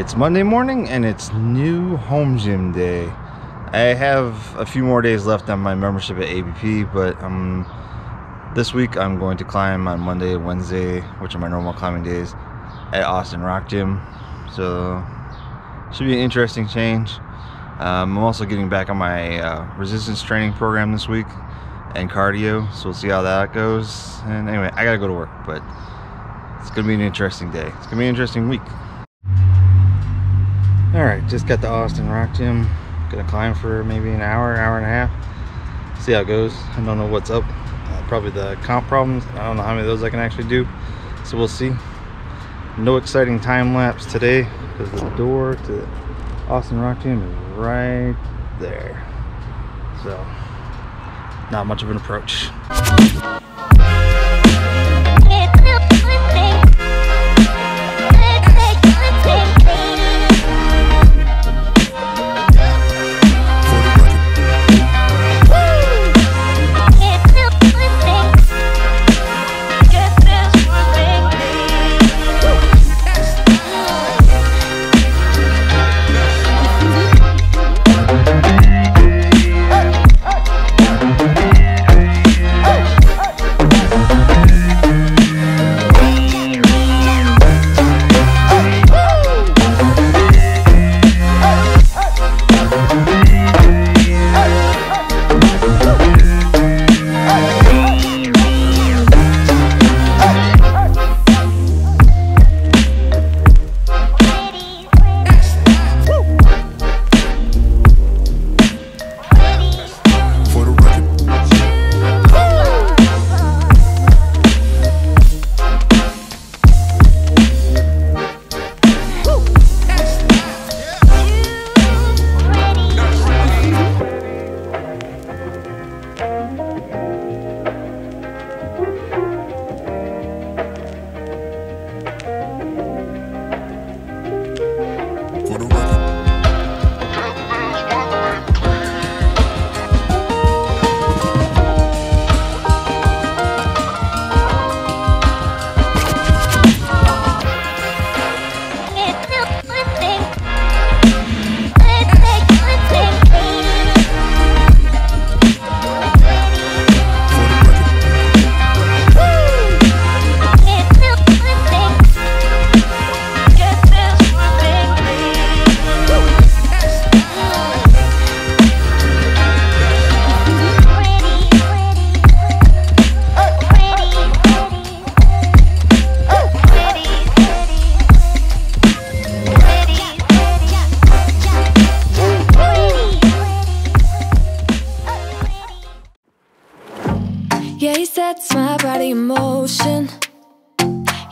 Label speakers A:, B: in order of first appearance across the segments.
A: It's Monday morning and it's new home gym day. I have a few more days left on my membership at ABP, but um, this week I'm going to climb on Monday and Wednesday, which are my normal climbing days, at Austin Rock Gym. So, should be an interesting change. Um, I'm also getting back on my uh, resistance training program this week and cardio, so we'll see how that goes. And anyway, I gotta go to work, but it's gonna be an interesting day. It's gonna be an interesting week. All right, just got the Austin Rock Gym. Gonna climb for maybe an hour, hour and a half. See how it goes. I don't know what's up. Uh, probably the comp problems. I don't know how many of those I can actually do. So we'll see. No exciting time lapse today because the door to the Austin Rock Gym is right there. So, not much of an approach.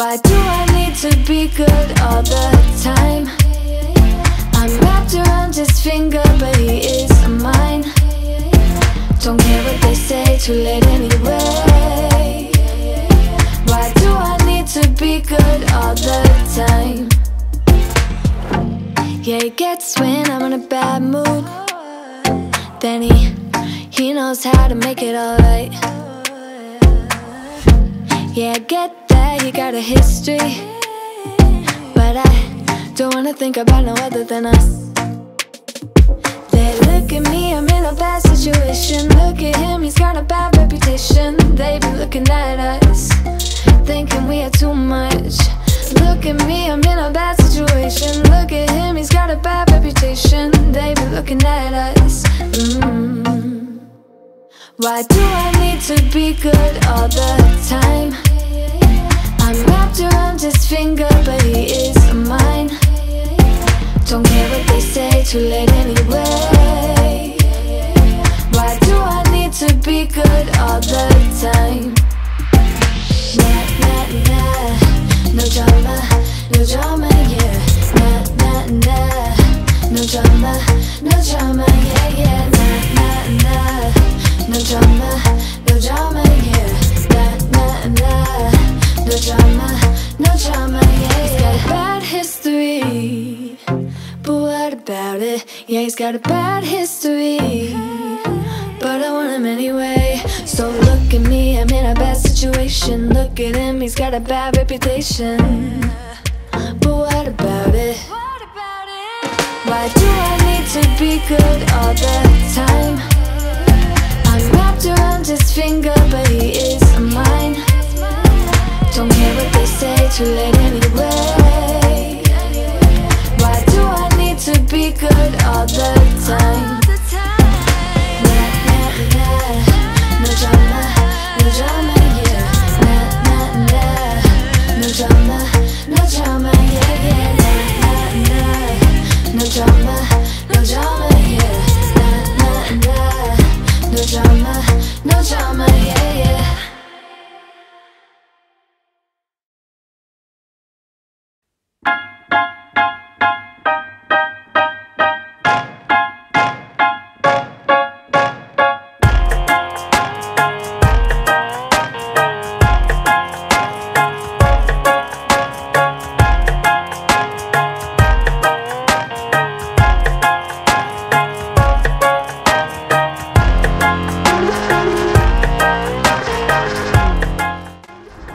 B: Why do I need to be good all the time? I'm wrapped around his finger, but he is mine. Don't care what they say, too late anyway. Why do I need to be good all the time? Yeah, he gets when I'm in a bad mood. Then he he knows how to make it alright. Yeah, I get that he got a history, but I don't wanna think about no other than us. They look at me, I'm in a bad situation. Look at him, he's got a bad reputation. They be looking at us, thinking we are too much. Look at me, I'm in a bad situation. Look at him, he's got a bad reputation. They be looking at us. mm Why do I need to be good all the time? I'm wrapped around his finger, but he is mine. Don't care what they say, too late anyway. Why do I need to be good all the time? Nah, nah, nah. No drama, no drama, yeah. Nah, nah, nah. No drama, no drama, yeah, yeah. Nah, nah, nah. No drama, no drama, yeah. Nah, nah, nah. He's got a bad history. But what about it? Yeah, he's got a bad history. But I want him anyway. So look at me, I'm in a bad situation. Look at him, he's got a bad reputation. But what about it? Why do I need to be good all the time? I'm wrapped around his finger, but he is mine. Don't care what they say, too late anyway. Why do I need to be good all the time?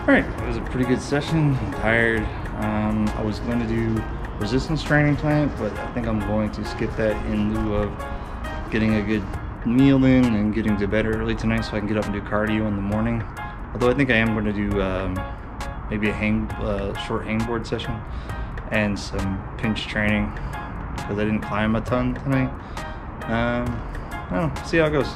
A: All right, it was a pretty good session. I'm tired. Um, I was going to do resistance training tonight, but I think I'm going to skip that in lieu of getting a good meal in and getting to bed early tonight so I can get up and do cardio in the morning. Although I think I am going to do um, maybe a hang, uh, short hangboard session and some pinch training because I didn't climb a ton tonight. Um, I don't know, see how it goes.